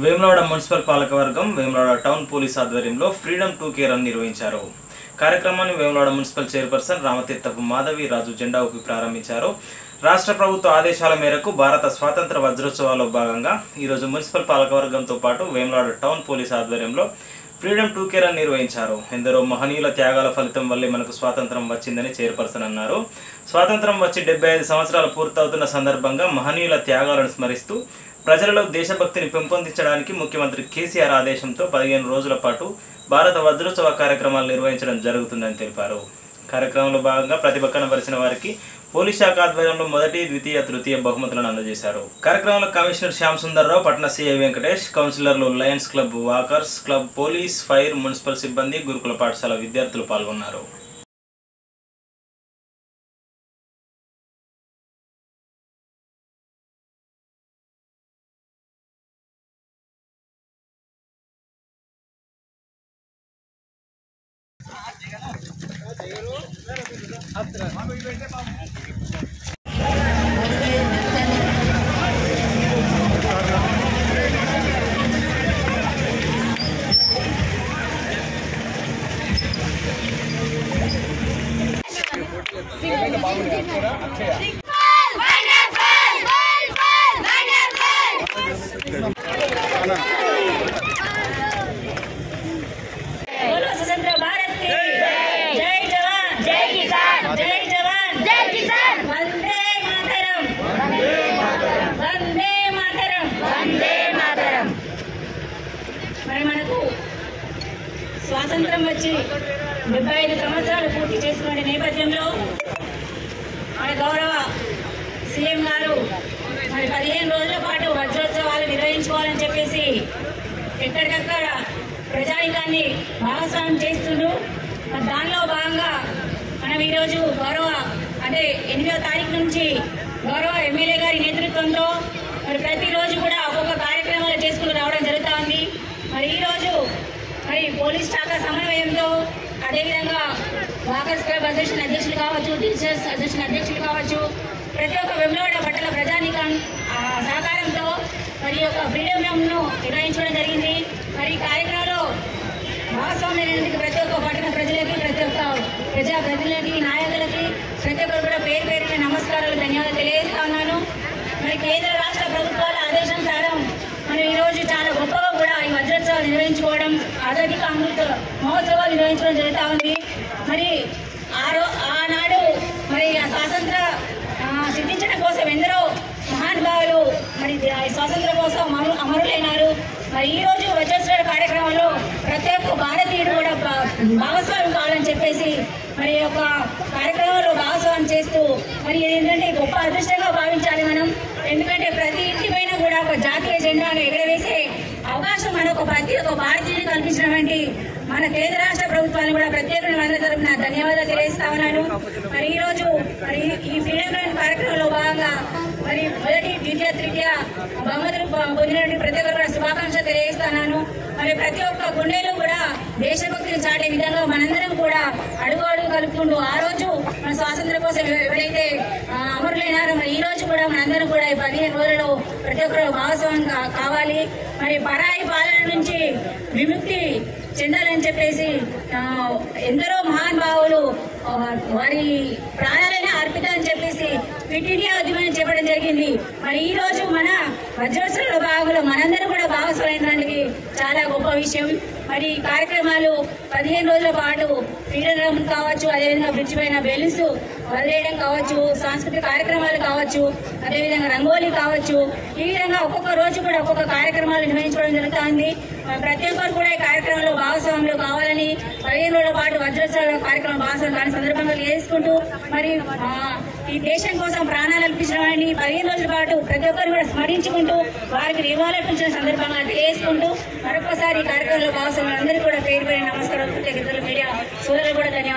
Vemulawada municipal పాలకవర్గం Vemulawada town police ఆధ్వర్యంలో freedom two K run నిర్వహించారు. కార్యక్రమాన్ని వేములవాడ మున్సిపల్ చైర్పర్సన్ రామతీర్థపు మాధవి రాజు జెండా ఊపి ప్రారంభించారు. రాష్ట్ర ప్రభుత్వ ఆదేశాల మేరకు భారత స్వాతంత్ర వజ్రోత్సవాల్లో భాగంగా ఈరోజు మున్సిపల్ పాలకవర్గంతో పాటు వేములవాడ టౌన్ పోలీస్ ఆధ్వర్యంలో ఫ్రీడమ్ టూ కే రన్ నిర్వహించారు. ఎందరో మహనీయుల త్యాగాల ఫలితం వల్లే మనకు స్వాతంత్రం వచ్చిందని చైర్పర్సన్ అన్నారు. స్వాతంత్రం వచ్చి డెబ్బై ఐదు సంవత్సరాలు పూర్తవుతున్న సందర్భంగా మహనీయుల త్యాగాలను స్మరిస్తూ ప్రజలలో దేశభక్తిని పెంపొందించడానికి ముఖ్యమంత్రి కేసీఆర్ ఆదేశంతో పదిహేను రోజుల పాటు భారత వజ్రోత్సవ కార్యక్రమాలు నిర్వహించడం జరుగుతుందని తెలిపారు. కార్యక్రమంలో భాగంగా ప్రతిభ కనబరిచిన వారికి పోలీస్ శాఖ ఆధ్వర్యంలో మొదటి ద్వితీయ తృతీయ బహుమతులను అందజేశారు. కార్యక్రమంలో కమిషనర్ శ్యామ్ సుందర్రావు పట్న సిఐ వెంకటేష్ కౌన్సిలర్లు lions club walkers club police fire municipal సిబ్బంది గురుకుల పాఠశాల విద్యార్థులు పాల్గొన్నారు. अब స్వాతంత్రం వచ్చి డెబ్బై ఐదు సంవత్సరాలు పూర్తి చేసుకునే నేపథ్యంలో మన గౌరవ సీఎం గారు మరి పదిహేను రోజుల పాటు వజ్రోత్సవాలు నిర్వహించుకోవాలని చెప్పేసి ఎక్కడికక్కడ ప్రజానికాన్ని భాగస్వామ్యం చేస్తుండ్రు మరి దానిలో భాగంగా మనం ఈరోజు గౌరవ అంటే ఎనిమిదవ తారీఖు నుంచి గౌరవ ఎమ్మెల్యే గారి నేతృత్వంలో మరి ప్రతిరోజు కూడా ఒక్కొక్క కార్యక్రమాలు చేసుకుని రావడం జరుగుతూ ఉంది. మరి ఈరోజు మరి పోలీస్ శాఖ సమన్వయంతో అదేవిధంగా వాకర్స్ క్లబ్ అసోసియేషన్ అధ్యక్షులు కావచ్చు టీచర్స్ అసోసియేషన్ అధ్యక్షులు కావచ్చు ప్రతి ఒక్క వెమ్లవాడ పట్టణ ప్రజానికం సహకారంతో మరి యొక్క ఫ్రీడమ్ను నిర్వహించడం జరిగింది. మరి కార్యక్రమంలో భాగస్వామ్యమైనందుకు ప్రతి ఒక్క పట్టణ ప్రజలకి ప్రతి ఒక్క ప్రజా ప్రజలకి నాయకులకి ప్రతి ఒక్కరు కూడా పేరు పేరున నమస్కారాలు ధన్యవాదాలు తెలియజేస్తా ఉన్నాను. మరి కేంద్ర రాష్ట్ర ప్రభుత్వాల ఆదేశానుసారం మనం ఈ రోజు చాలా గొప్పగా కూడా ఈ వజ్రోత్సవాలు నిర్వహించుకోవడం ఆజాదీ కా అమృత్ మహోత్సవాలు నిర్వహించడం జరుగుతూ ఉంది. మరి ఆరో ఆనాడు మరి ఆ స్వాతంత్ర సిద్ధించడం కోసం ఎందరో మహానుభావులు మరి ఆ స్వాతంత్రం కోసం అమరు అమరులైనారు. మరి ఈ రోజు కార్యక్రమంలో ప్రతి ఒక్క భారతీయుడు కూడా భా- భాగస్వామ్యం కావాలని చెప్పేసి మరి యొక్క కార్యక్రమంలో భాగస్వామ్యం చేస్తూ మరి ఏంటంటే గొప్ప అదృష్టంగా భావించాలి మనం. ఎందుకంటే ప్రతి ఇంటి పైన కూడా ఒక జాతీయ జెండాను ఎగరవేసే అవకాశం మరొక ఒక ప్రతి ఒక్క భారతీయుడు కల్పించినటువంటి మన కేంద్ర రాష్ట్ర ప్రభుత్వాన్ని కూడా ప్రత్యేకంగా అందరి తరపున ధన్యవాదాలు తెలియజేస్తా ఉన్నాను. మరి ఈ రోజు మరి ఈ ఫ్రీడమ్ రన్ కార్యక్రమంలో భాగంగా మరి మొదటి ద్వితీయ తృతీయ బహుమతులు పొందినటువంటి ప్రతి ఒక్కరు కూడా శుభాకాంక్షలు తెలియజేస్తున్నాను మరి ప్రతి ఒక్క గుండెలు కూడా దేశభక్తిని చాటే విధంగా మనందరం కూడా అడుగు అడుగు కలుపుకుంటూ స్వాతంత్రం కోసం ఎవరైతే అమరులైనారో మరి ఈ రోజు కూడా మనందరం కూడా ఈ పదిహేను రోజుల్లో ప్రతి ఒక్కరు భాగస్వామ్యం కావాలి. మరి పరాయి పాలన నుంచి విముక్తి చెందాలని చెప్పేసి ఎందరో మహానుభావులు వారి ప్రాణ ఫిట్ ఇండియా ఉద్యమం చెప్పడం జరిగింది. మరి ఈ రోజు మన వజ్రోత్సవ భాగంలో మనందరూ కూడా భాగస్వామ్యానికి చాలా గొప్ప విషయం. మరి ఈ కార్యక్రమాలు పదిహేను రోజుల పాటు ఫ్రీడమ్ కావచ్చు అదేవిధంగా బ్రిడ్జ్ పైన బెలూన్స్ వదిలేయడం కావచ్చు సాంస్కృతిక కార్యక్రమాలు కావచ్చు అదేవిధంగా రంగోలీ కావచ్చు. ఈ విధంగా ఒక్కొక్క రోజు కూడా ఒక్కొక్క కార్యక్రమాలు నిర్వహించుకోవడం జరుగుతుంది. ప్రతి ఒక్కరు కూడా ఈ కార్యక్రమంలో భాగస్వాములు కావాలని పదిహేను రోజుల పాటు వజ్రోత్సవ కార్యక్రమం భాగస్వామి దాని సందర్భంగా చేసుకుంటూ మరి ఈ దేశం కోసం ప్రాణాలు అర్పించడం పదిహేను రోజుల పాటు ప్రతి ఒక్కరు కూడా స్మరించుకుంటూ వారికి నివాళులర్పించిన సందర్భంగా తెలియజేసుకుంటూ మరొకసారి ఈ కార్యక్రమంలో భాగస్వాములు అందరికీ కూడా పేరు పేరు నమస్కారం కృతజ్ఞతలు మీడియా సోదరులు కూడా ధన్యవాదాలు.